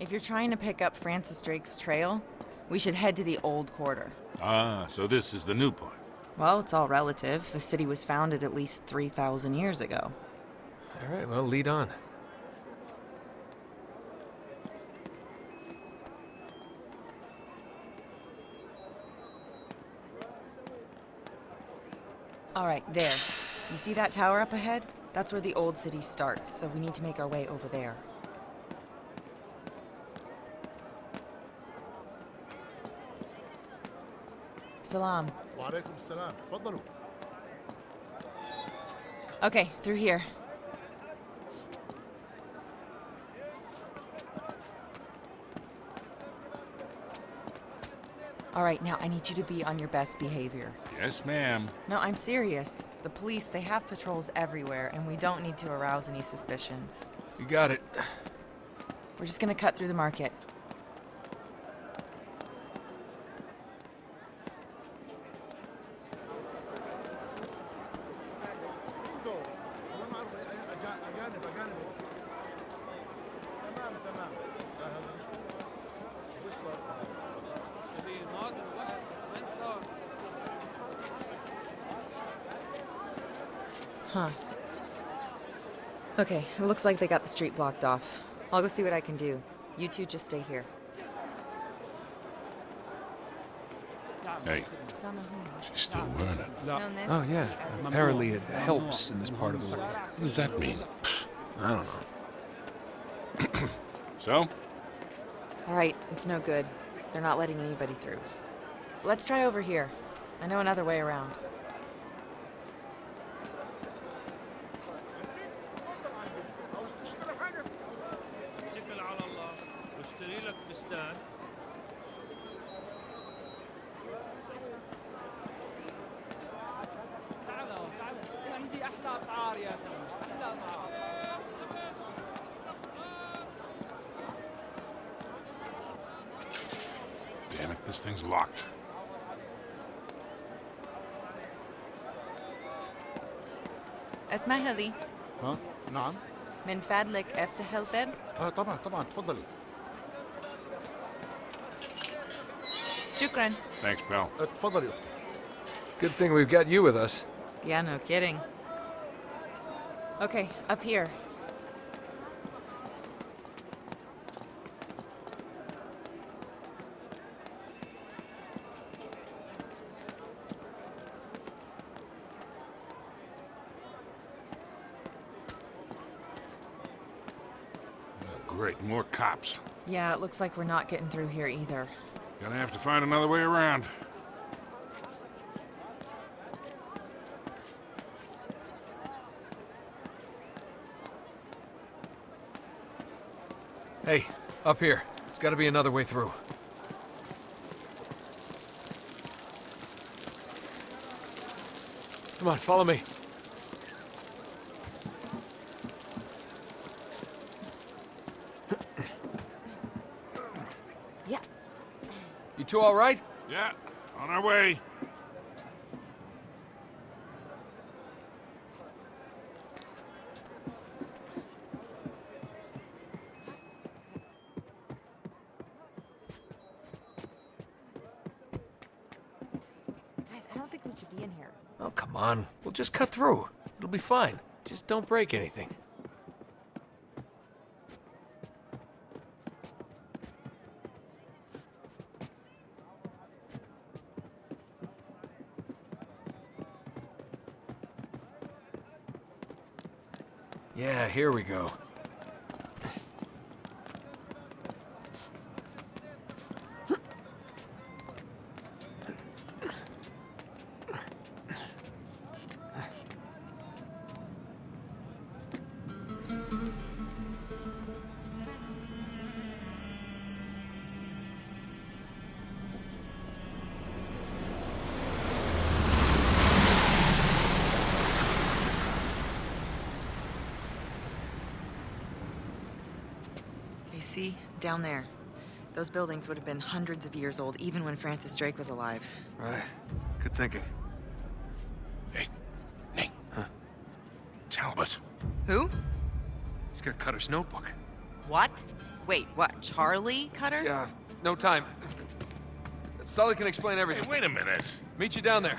If you're trying to pick up Francis Drake's trail, we should head to the old quarter. Ah, so this is the new point. Well, it's all relative. The city was founded at least 3,000 years ago. All right, well, lead on. All right, there. You see that tower up ahead? That's where the old city starts, so we need to make our way over there. Salam. وعليكم السلام تفضلوا Okay, through here. All right, now I need you to be on your best behavior. Yes, ma'am. No, I'm serious. The police, they have patrols everywhere, and we don't need to arouse any suspicions. You got it. We're just gonna cut through the market. Huh. Okay, it looks like they got the street blocked off. I'll go see what I can do. You two just stay here. Hey, she's still learning. Oh, yeah. Apparently it helps in this part of the world. What does that mean? I don't know. So? All right, it's no good. They're not letting anybody through. Let's try over here. I know another way around. this thing's locked. اسمعها لي ها نعم من فضلك افتح الباب اه طبعا طبعا تفضلي شكرا Thanks, pal. آه، تفضلي اختي Good thing we've got you with us. Yeah, no kidding. Okay, up here. Great, more cops. Yeah, it looks like we're not getting through here either. Gonna have to find another way around. Hey, up here. There's got to be another way through. Come on, follow me. Yeah. You two all right? Yeah, on our way. Guys, I don't think we should be in here. Oh, come on. We'll just cut through. It'll be fine. Just don't break anything. Yeah, here we go. See? Down there. Those buildings would have been hundreds of years old, even when Francis Drake was alive. Right. Good thinking. Hey, Nate. Huh? Talbot. Who? He's got Cutter's notebook. What? Wait, what? Charlie Cutter? Yeah, no time. Sully can explain Hey, everything. wait a minute. Meet you down there.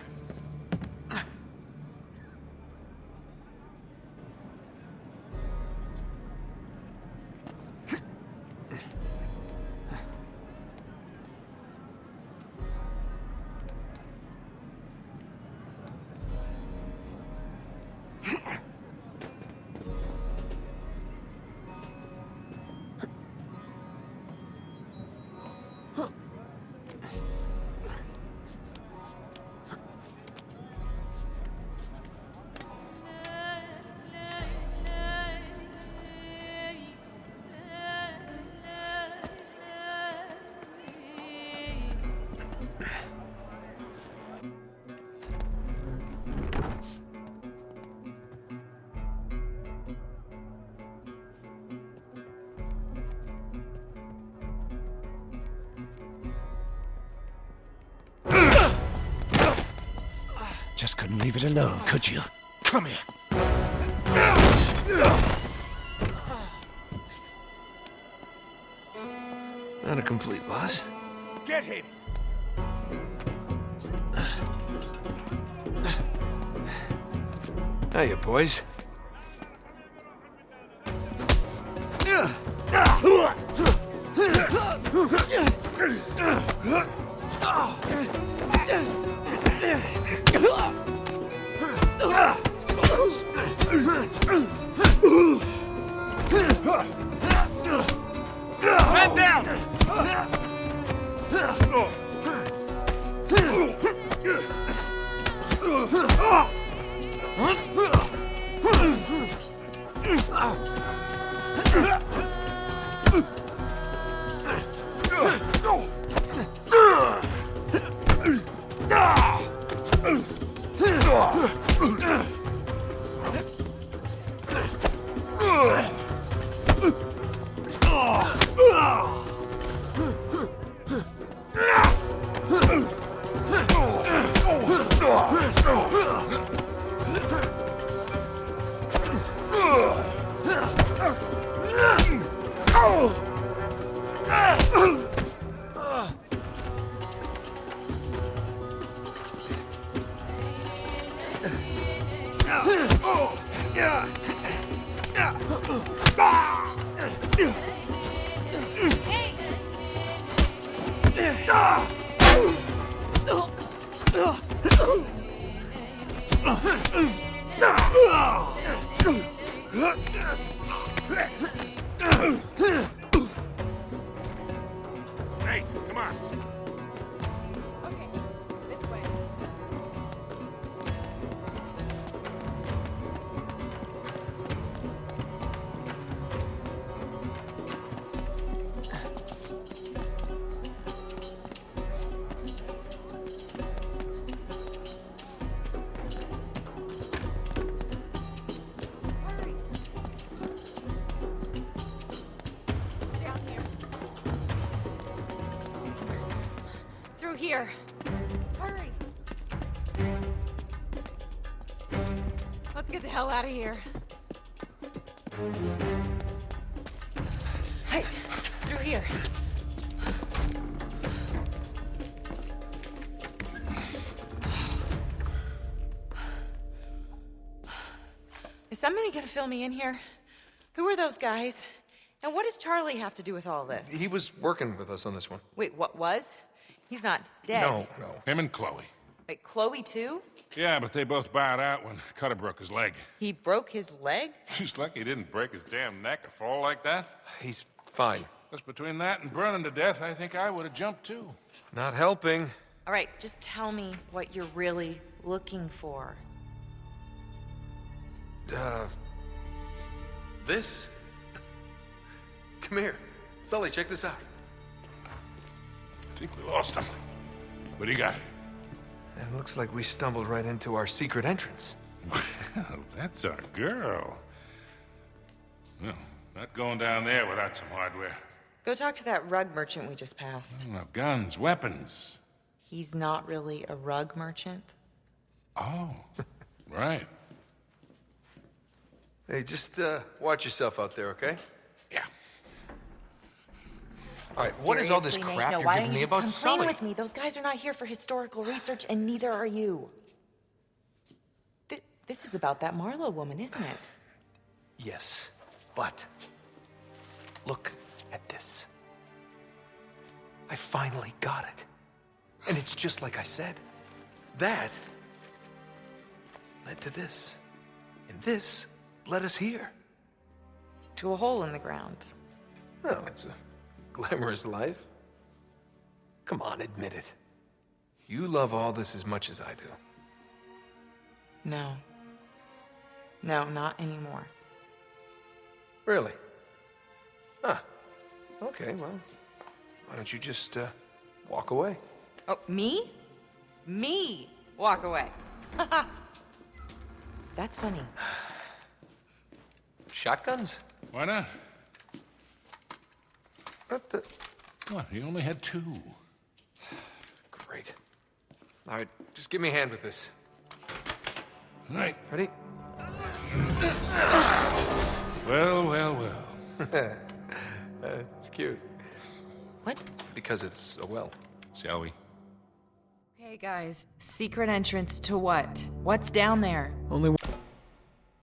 Just couldn't leave it alone, could you? Come here. Not a complete loss. Get him. Hiya, boys. Man down. Hey, come on. Through here. Hurry. Let's get the hell out of here. Hey, through here. Is somebody gonna fill me in here? Who are those guys? And what does Charlie have to do with all this? He was working with us on this one. Wait, what was? He's not dead. No, no. Him and Chloe. Wait, Chloe too? Yeah, but they both bowed out when Cutter broke his leg. He broke his leg? He's lucky he didn't break his damn neck or fall like that. He's fine. Just between that and burning to death, I think I would have jumped too. Not helping. All right, just tell me what you're really looking for. Uh. This? Come here. Sully, check this out. I think we lost him. What do you got? It looks like we stumbled right into our secret entrance. Well, that's our girl. Well, not going down there without some hardware. Go talk to that rug merchant we just passed. Well, guns, weapons. He's not really a rug merchant. Oh, right. Hey, just uh, watch yourself out there, okay? All right, what is all this Seriously, Nate? crap no, you're why giving don't you me just about come Sully? clean with me? Those guys are not here for historical research, and neither are you. Th- this is about that Marlowe woman, isn't it? Yes, but look at this. I finally got it. And it's just like I said. That led to this. And this led us here. To a hole in the ground. Well, it's a glamorous life. Come on, admit it. You love all this as much as I do. No. No, not anymore. Really? Huh. Okay, well, why don't you just uh, walk away? Oh, me? Me walk away. That's funny. Shotguns? Why not? What the? What, he only had two. Great. All right, just give me a hand with this. All right. Ready? Well, well, well. Uh, it's cute. What? Because it's a well. Shall we? Okay, guys. Secret entrance to what? What's down there? Only